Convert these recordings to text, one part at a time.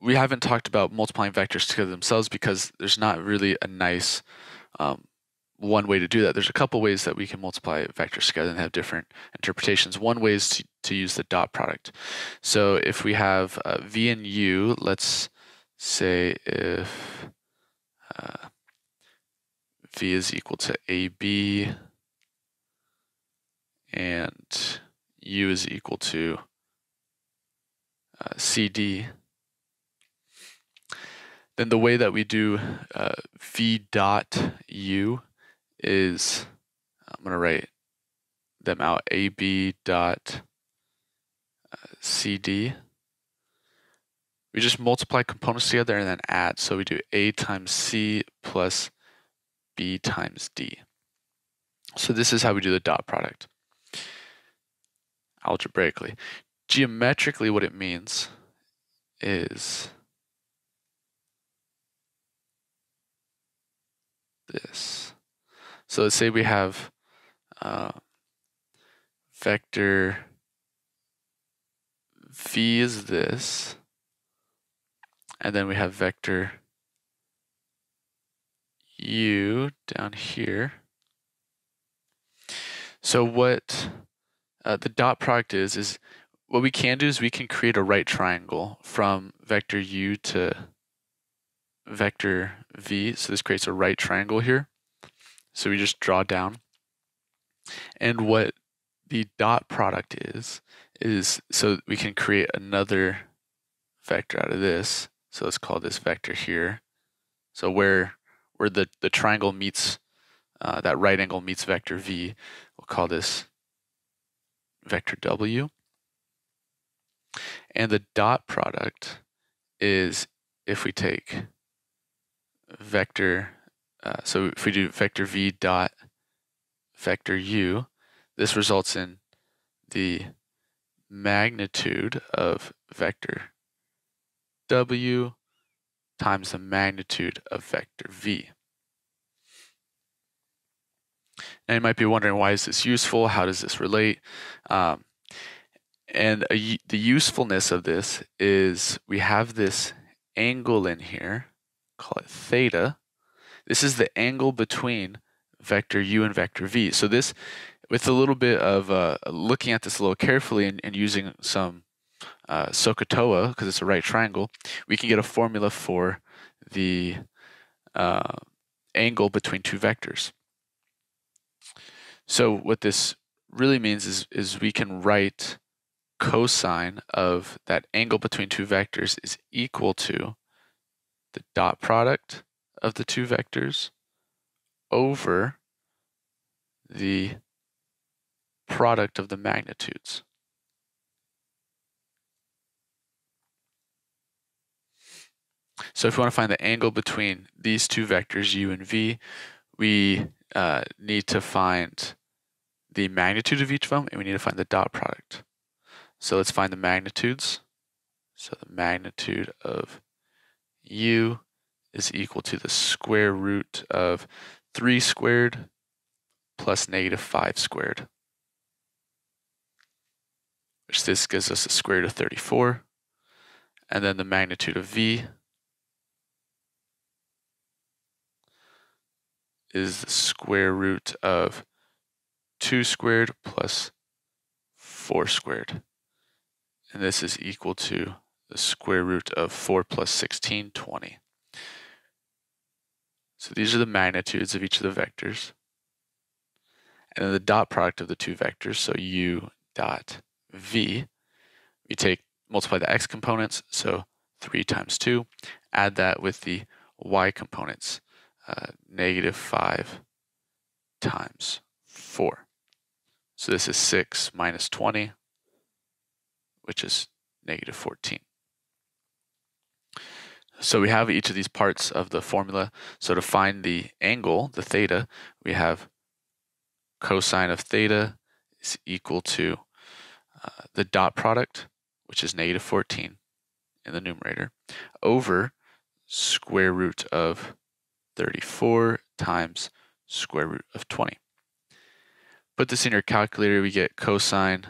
we haven't talked about multiplying vectors together themselves because there's not really a nice um, one way to do that. There's a couple ways that we can multiply vectors together and have different interpretations. One way is to, to use the dot product. So if we have uh, v and u, let's say if uh, v is equal to ab and u is equal to uh, cd, then the way that we do uh, v dot u is, I'm going to write them out, ab dot uh, cd. We just multiply components together and then add. So we do a times c plus b times d. So this is how we do the dot product algebraically. Geometrically, what it means is this. So let's say we have uh, vector v is this, and then we have vector u down here. So what uh, the dot product is, is what we can do is we can create a right triangle from vector u to vector v. So this creates a right triangle here. So we just draw down. And what the dot product is, is so we can create another vector out of this. So let's call this vector here. So where where the, the triangle meets, uh, that right angle meets vector v, we'll call this vector w. And the dot product is if we take vector, uh, so if we do vector v dot vector u, this results in the magnitude of vector w times the magnitude of vector v. Now you might be wondering why is this useful? How does this relate? Um, and a, the usefulness of this is we have this angle in here call it theta. This is the angle between vector u and vector v. So this, with a little bit of uh, looking at this a little carefully and, and using some uh, SOHCAHTOA, because it's a right triangle, we can get a formula for the uh, angle between two vectors. So what this really means is, is we can write cosine of that angle between two vectors is equal to the dot product of the two vectors over the product of the magnitudes. So if we want to find the angle between these two vectors, u and v, we uh, need to find the magnitude of each of them, and we need to find the dot product. So let's find the magnitudes. So the magnitude of u is equal to the square root of 3 squared plus negative 5 squared, which this gives us the square root of 34. And then the magnitude of v is the square root of 2 squared plus 4 squared. And this is equal to the square root of 4 plus 16, 20. So these are the magnitudes of each of the vectors. And then the dot product of the two vectors, so u dot v, we take multiply the x components, so 3 times 2, add that with the y components, uh, negative 5 times 4. So this is 6 minus 20, which is negative 14. So we have each of these parts of the formula. So to find the angle, the theta, we have cosine of theta is equal to uh, the dot product, which is negative 14 in the numerator, over square root of 34 times square root of 20. Put this in your calculator, we get cosine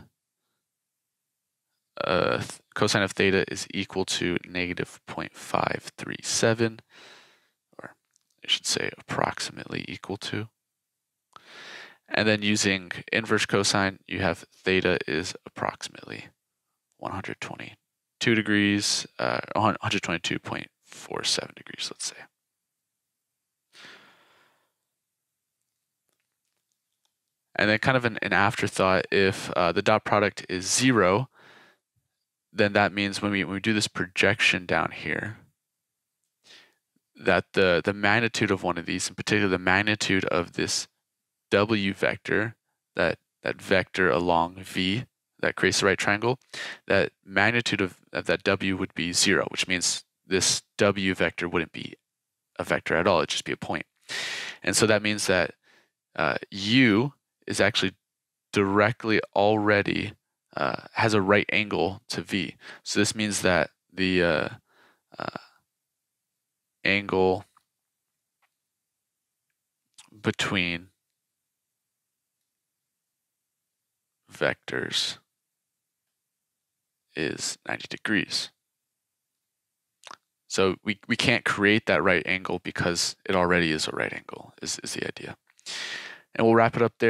uh, cosine of theta is equal to negative 0.537, or I should say approximately equal to. And then using inverse cosine, you have theta is approximately 122 degrees, uh, 122.47 degrees, let's say. And then kind of an, an afterthought, if uh, the dot product is zero, then that means when we, when we do this projection down here, that the, the magnitude of one of these, in particular the magnitude of this w vector, that, that vector along v that creates the right triangle, that magnitude of, of that w would be zero, which means this w vector wouldn't be a vector at all, it'd just be a point. And so that means that uh, u is actually directly already uh, has a right angle to V. So this means that the uh, uh, angle between vectors is 90 degrees. So we, we can't create that right angle because it already is a right angle, is, is the idea. And we'll wrap it up there.